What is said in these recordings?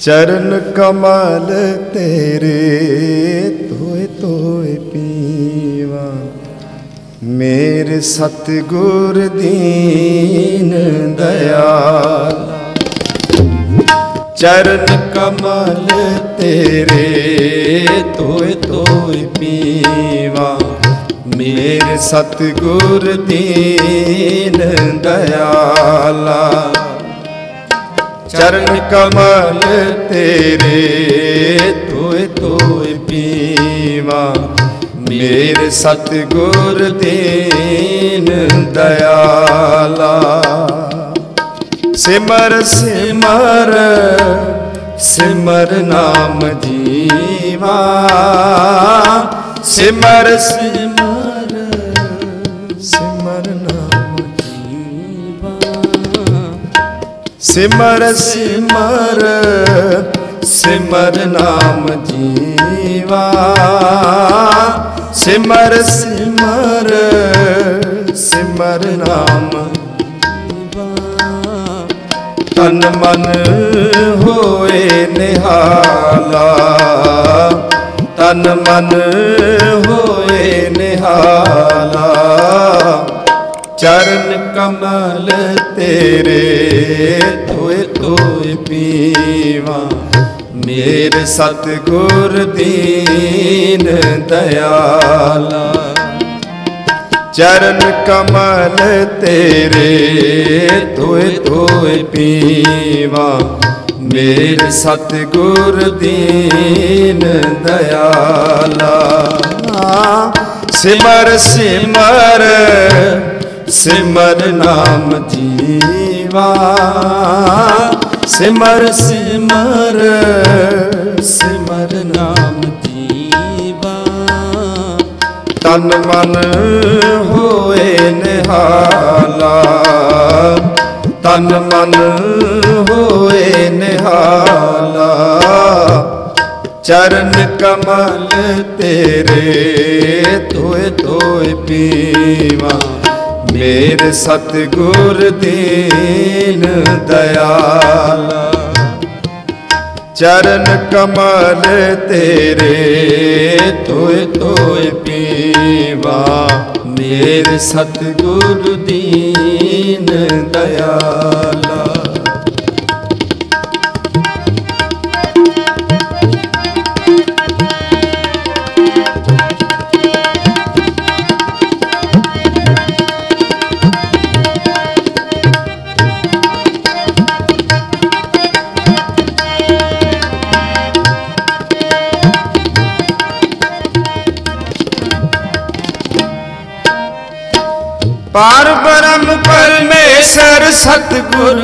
ਚਰਨ ਕਮਲ ਤੇਰੇ ਤੋਏ ਤੋਏ ਪੀਵਾ। ਮੇਰੇ ਸਤਿਗੁਰ ਦੀਨ ਦਇਆਲ ਚਰਨ ਕਮਲ ਤੇਰੇ ਤੋਏ ਤੋਏ ਪੀਵਾ। ਮੇਰੇ ਸਤਿਗੁਰ ਦੀਨ ਦਇਆਲਾ ਚਰਨ ਕਮਲ ਤੇਰੇ, ਤੋਏ ਤੋਏ ਪੀਵਾ। ਮੇਰੇ ਸਤਿਗੁਰ ਦੀਨ ਦਇਆਲਾ। ਸਿਮਰ ਸਿਮਰ ਸਿਮਰ ਨਾਮ ਜੀਵਾ। ਸਿਮਰ ਸਿਮਰ ਸਿਮਰ ਸਿਮਰ ਸਿਮਰ ਨਾਮ ਜੀਵਾ। ਸਿਮਰ ਸਿਮਰ ਸਿਮਰ ਨਾਮ ਤਨ ਮਨ ਹੋਏ ਨਿਹਾਲਾ। ਤਨ ਮਨ ਹੋਏ ਨਿਹਾਲਾ। ਚਰਨ ਕਮਲ ਤੇਰੇ ਤੋਏ ਤੋਏ ਪੀਵਾ। ਮੇਰੇ ਸਤਿਗੁਰ ਦੀਨ ਦਇਆਲਾ। ਚਰਨ ਕਮਲ ਤੇਰੇ ਤੋਏ ਤੋਏ ਪੀਵਾ। ਮੇਰੇ ਸਤਿਗੁਰ ਦੀਨ ਦਇਆਲਾ। ਸਿਮਰ ਸਿਮਰ ਸਿਮਰ ਨਾਮ ਜੀਵਾ। ਸਿਮਰ ਸਿਮਰ ਸਿਮਰ ਨਾਮ ਜੀਵਾ। ਤਨ ਮਨ ਹੋਏ ਨਿਹਾਲਾ। ਤਨ ਮਨ ਹੋਏ ਨਿਹਾਲਾ। ਚਰਨ ਕਮਲ ਤੇਰੇ, ਤੋਏ ਤੋਏ ਪੀਵਾ। ਮੇਰ ਸਤਿਗੁਰ ਦੀਨ ਦਇਆਲਾ ਚਰਨ ਕਮਲ ਤੇਰੇ ਤੋਏ ਤੋਏ ਪੀਵਾ। ਮੇਰ ਸਤਿਗੁਰ ਦੀਨ ਦਇਆਲਾ ਸਤਿਗੁਰ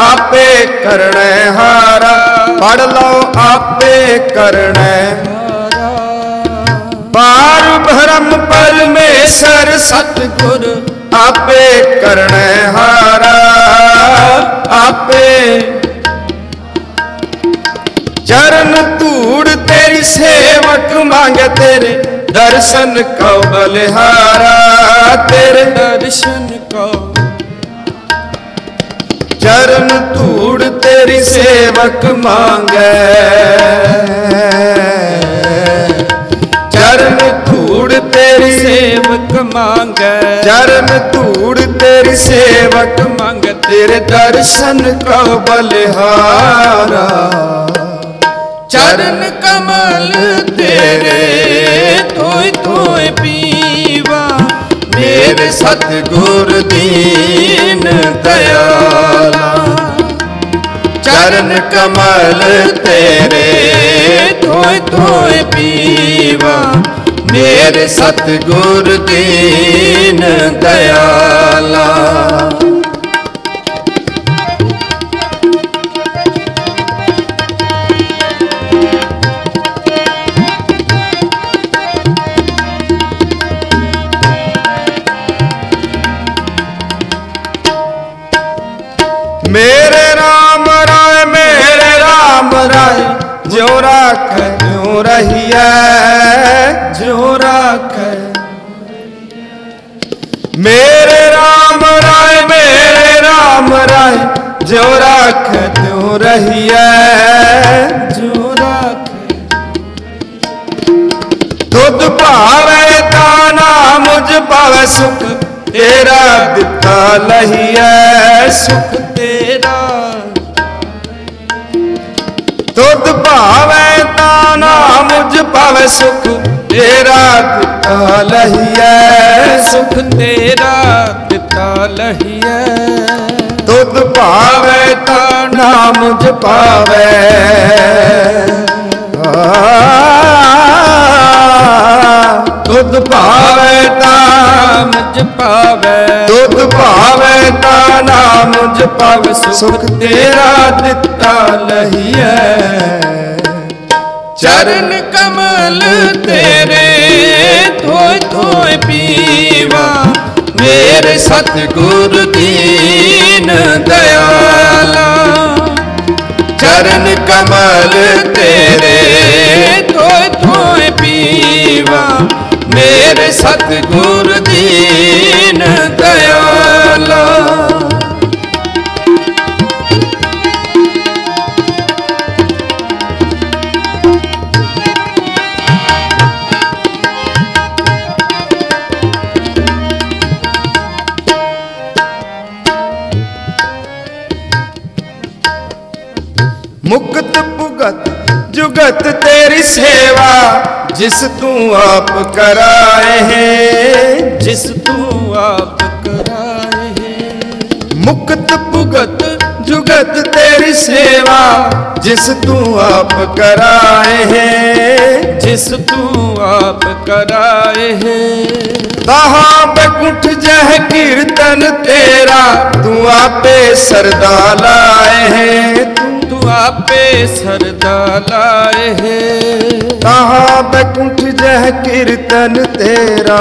ਆਪੇ ਕਰਣੈ ਹਾਰਾ। ਪੜ ਲਓ ਆਪੇ ਕਰਣੈ ਪਾਰ ਬ੍ਰਹਮ ਪਰਮੇਸ਼ਰ ਸਤਗੁਰ ਆਪੇ ਕਰਣੈ ਹਾਰਾ। ਆਪੇ ਚਰਨ ਧੂੜ ਤੇਰੀ ਸੇਵਕ ਮੰਗੇ ਤੇਰੇ ਦਰਸ਼ਨ ਕਉ ਬਲਿਹਾਰਾ। ਤੇਰੇ ਦਰਸ਼ਨ ਕੋ ਚਰਨ ਧੂੜ ਤੇਰੀ ਸੇਵਕ ਮੰਗੇ। ਚਰਨ ਧੂੜ ਤੇਰੀ ਸੇਵਕ ਮੰਗੈ। ਚਰਨ ਧੂੜ ਤੇਰੀ ਸੇਵਕ ਮੰਗ। ਤੇਰੇ ਦਰਸ਼ਨ ਕਉ ਬਲਿਹਾਰਾ। ਚਰਨ ਕਮਲ ਤੇਰੇ ਤੋਇ ਤੋਇ ਪੀਵਾ। ਮੇਰੇ ਸਤਿਗੁਰ ਦੀਨ ਦਇਆਲਾ ਚਰਨ ਕਮਲ ਤੇਰੇ। ਤੋਇ ਤੋਇ ਪੀਵਾ। ਮੇਰੇ ਸਤਿਗੁਰ ਦੀਨ ਜਿਉ ਰਾਖੈ, ਜਿਉ ਰਹੀਐ, ਜਿਉ ਰਾਖੈ। ਮੇਰੇ ਰਾਮ ਰਾਏ, ਮੇਰੇ ਰਾਮ ਰਾਏ, ਜਿਉ ਰਾਖੈ ਤਿਉ ਰਹੀਐ, ਜਿਉ ਰਾਖੈ। ਦੁੱਧ ਭਾਵੇ ਤਾਂ ਨਾਮ, ਮੁਝ ਪਾਵੇ ਸੁਖ, ਤੇਰਾ ਦਿੱਤਾ ਲਹੀਐ ਸੁਖ ਤੇ। ਤੁਧ ਭਾਵੇ ਤਾਂ ਨਾਮ ਮੁਝ ਪਾਵੇ ਸੁਖ ਤੇਰਾ ਦਿੱਤਾ ਲਹੀਐ। ਸੁਖ ਤੇਰਾ ਦਿੱਤਾ ਲਹੀਐ। ਤੁਧ ਭਾਵੇ ਤਾਂ ਨਾਮ ਮੁਝ ਪਾਵੇ ਆ, ਤੁਧ ਭਾਵੇ ਤਾਂ ਮੁਝ ਪਾਵੇ। ਤੁਧ ਭਾਵੇ ਤਾਂ ਨਾਮ ਮੁਝ ਪਾਵੇ ਸੁਖ ਤੇਰਾ ਦਿੱਤਾ ਲਹੀਐ। ਚਰਨ ਕਮਲ ਤੇਰੇ ਧੋਇ ਧੋਇ ਪੀਵਾ। ਮੇਰੇ ਸਤਿਗੁਰ ਦੀਨ ਦਇਆਲਾ। ਚਰਨ ਕਮਲ ਤੇਰੇ ਧੋਇ ਧੋਇ ਪੀਵਾ। ਮੇਰੇ ਸਤਿਗੁਰ ਦੀਨ मुक्त भुगत जुगत तेरी सेवा जिस तू आप कराए हैं। जिस तू आप कराए हैं। मुक्त भुगत जुगत ਜੁਗਤ ਤੇਰੀ ਸੇਵਾ ਜਿਸ ਤੂੰ ਆਪ ਕਰਾਏ ਹੈ ਜਿਸ ਤੂੰ ਆਪ ਕਰਾਏ ਤਾਹਾ ਬੈਕੁੰਠ ਜਹ ਕੀਰਤਨ ਤੇਰਾ ਤੂੰ ਆਪੇ ਸਰਦਾ ਲਾਏ ਹੈ ਤੂੰ ਆਪੇ ਸਰਦਾ ਲਾਏ ਤਾਹਾ ਬੈਕੁੰਠ ਜਹ ਕੀਰਤਨ ਤੇਰਾ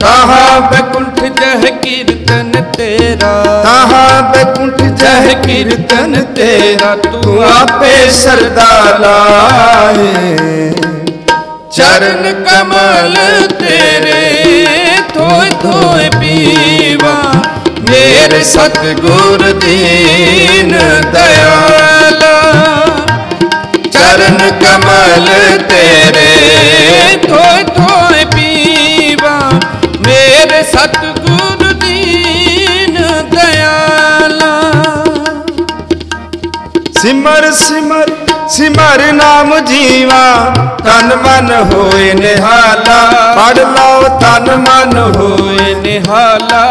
ਤਾਹਾ ਬੈਕੁੰਠ ਜਹ ਕੀਰਤਨ ਤੇਰਾ। ਤਾਹਾ ਬੈਕੁੰਠ ਜਹ ਕੀਰਤਨ ਤੇਰਾ ਤੂੰ ਆਪੇ ਸਰਦਾ ਲਾਏ ਚਰਨ ਕਮਲ ਤੇਰੇ ਧੋਇ ਧੋਇ ਪੀਵਾ। ਮੇਰੇ ਸਤਿਗੁਰ ਦੀਨ ਦਇਆਲਾ। ਚਰਨ ਕਮਲ ਤੇਰੇ ਸਿਮਰ ਨਾਮ ਜੀਵਾ, ਤਨ ਮਨ ਹੋਏ ਨਿਹਾਲਾ। ਪੜ ਲਓ, ਤਨ ਮਨ ਹੋਏ ਹੋਏ ਨਿਹਾਲਾ।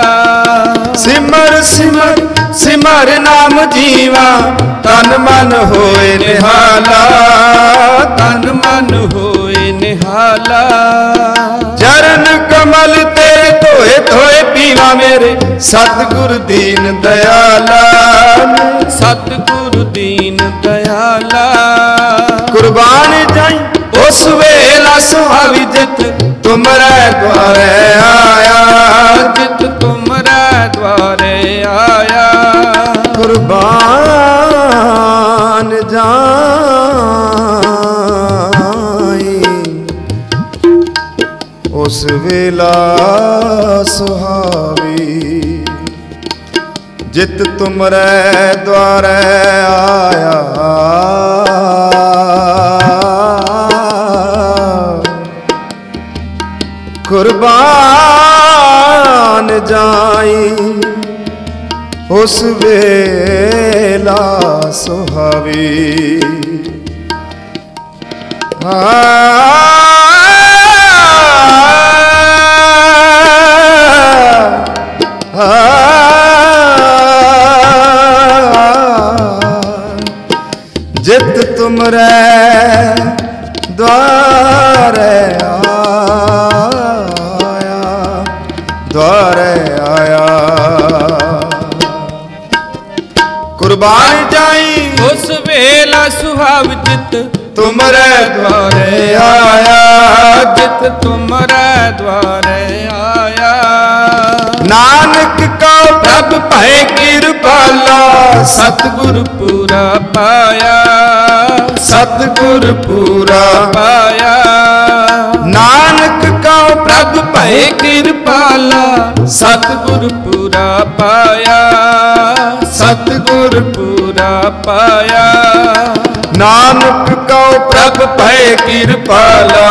ਸਿਮਰ ਸਿਮਰ ਸਿਮਰ ਨਾਮ ਜੀਵਾ, ਤਨ ਮਨ ਹੋਏ ਨਿਹਾਲਾ। ਤਨ ਮਨ ਹੋਏ ਨਿਹਾਲਾ। ਚਰਨ ਕਮਲ ਤੇਰੇ ਧੋਏ ਧੋਏ ਪੀਵਾ ਮੇਰੇ, ਸਤਿਗੁਰ ਦੀਨ ਦਇਆਲਾ। ਸਤਿਗੁਰ ਦੀਨ ਦਇਆਲਾ। ਕੁਰਬਾਨ ਜਾਈ। ਉਸ ਵੇਲਾ ਸੁਹਾਵੀ ਜਿਤ, ਤੁਮਰੇ ਦੁਆਰੇ ਆਇਆ ਜਿਤ, ਤੁਮਰਾ ਦੁਆਰੇ ਆਇਆ। ਕੁਰਬਾਨ ਜਾਈ। ਉਸ ਵੇਲਾ ਸੁਹਾਵੀ ਜਿਤ, ਤੁਮਰੇ ਦੁਆਰੇ ਆਇਆ। ਕੁਰਬਾਨ ਜਾਈ। ਉਸ ਵੇਲਾ ਸੁਹਾਵੀ। ਜਿਤ ਵੇਲਾ ਸੁਹਾਵ ਜਿਤ ਤੁਮਰੇ ਦੁਆਰੇ ਆਇਆ। ਜਿਤ ਤੁਮਰਾ ਦਵਾਰੇ ਆਇਆ। ਨਾਨਕ ਕਾ ਪ੍ਰਭ ਭੈ ਕਿਰਪਾਲਾ। ਸਤਿਗੁਰ ਪੂਰਾ ਪਾਇਆ। ਸਤਿਗੁਰ ਪੂਰਾ ਪਾਇਆ। ਨਾਨਕ ਕਾ ਪ੍ਰਭ ਭੈ ਕਿਰਪਾਲਾ। ਸਤਿਗੁਰ ਪੂਰਾ ਪਾਇਆ। ਸਤਿਗੁਰ ਪੂਰਾ ਪਾਇਆ। ਨਾਨਕ ਕਉ ਪ੍ਰਭ ਭੈ ਕਿਰਪਾਲਾ।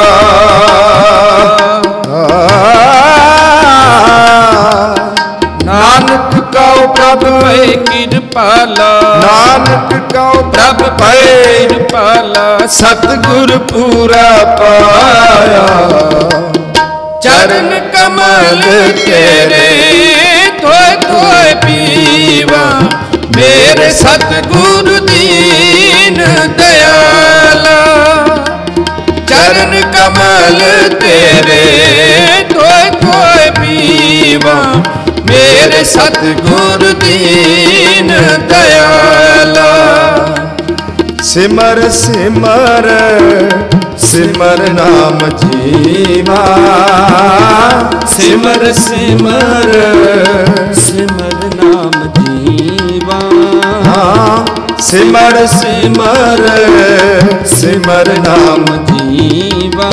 ਨਾਨਕ ਕਉ ਪ੍ਰਭ ਭੈ ਕਿਰਪਾਲਾ। ਨਾਨਕ ਕਉ ਪ੍ਰਭ ਭੈ ਕਿਰਪਾਲਾ। ਸਤਿਗੁਰ ਪੂਰਾ ਪਾਇਆ। ਚਰਨ ਕਮਲ ਤੇਰੇ ਧੋਏ ਧੋਏ ਪੀਵਾ। ਮੇਰੇ ਸਤਿਗੁਰ ਦੀਨ ਦਇਆਲਾ, ਚਰਨ ਕਮਲ ਤੇਰੇ, ਧੋਏ ਧੋਏ ਪੀਵਾ। ਮੇਰੇ ਸਤਿਗੁਰ ਦੀਨ ਦਇਆਲਾ। ਸਿਮਰ ਸਿਮਰ ਸਿਮਰ ਨਾਮ ਜੀਵਾ। ਸਿਮਰ ਸਿਮਰ ਸਿਮਰ ਸਿਮਰ ਸਿਮਰ ਸਿਮਰ ਨਾਮ ਜੀਵਾ।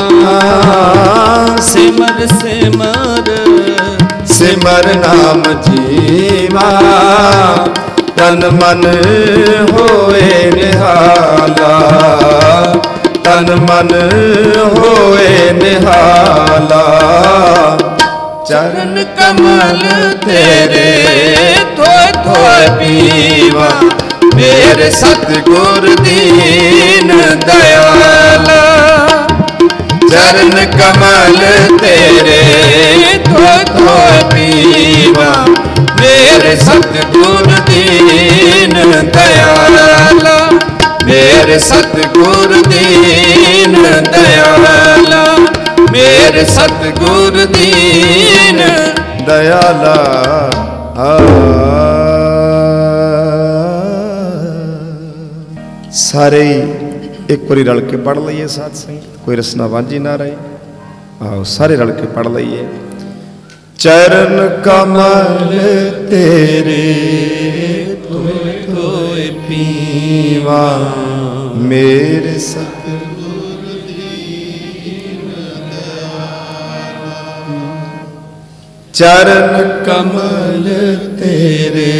ਸਿਮਰ ਸਿਮਰ ਸਿਮਰ ਨਾਮ ਜੀਵਾ। ਤਨ ਮਨ ਹੋਏ ਨਿਹਾਲਾ। ਤਨ ਮਨ ਹੋਏ ਨਿਹਾਲਾ। ਚਰਨ ਕਮਲ ਤੇਰੇ ਧੋਏ ਧੋਏ ਪੀਵਾ। ਮੇਰੇ ਸਤਿਗੁਰ ਦੀਨ ਦਇਆਲਾ, ਚਰਨ ਕਮਲ ਤੇਰੇ ਧੋਏ ਧੋਏ ਪੀਵਾ। ਮੇਰੇ ਸਤਿਗੁਰ ਦੀਨ ਦਇਆਲਾ, ਮੇਰੇ ਸਤਿਗੁਰ ਦੀਨ ਦਇਆਲਾ, ਮੇਰੇ ਸਤਿਗੁਰ ਦੀਨ ਦਇਆਲਾ। ਸਾਰੇ ਹੀ ਇੱਕ ਵਾਰੀ ਰਲ ਕੇ ਪੜ ਲਈਏ ਸਾਧ ਸੰਗਤ। ਕੋਈ ਰਸਨਾ ਵਾਂਝੀ ਨਾ ਰਹੇ। ਆਓ ਸਾਰੇ ਰਲ ਕੇ ਪੜ ਲਈਏ। ਚਰਨ ਕਮਲ ਤੇਰੇ ਧੋਏ ਧੋਏ ਪੀਵਾ। ਮੇਰੇ ਸਤ ਚਰਨ ਕਮਲ ਤੇਰੇ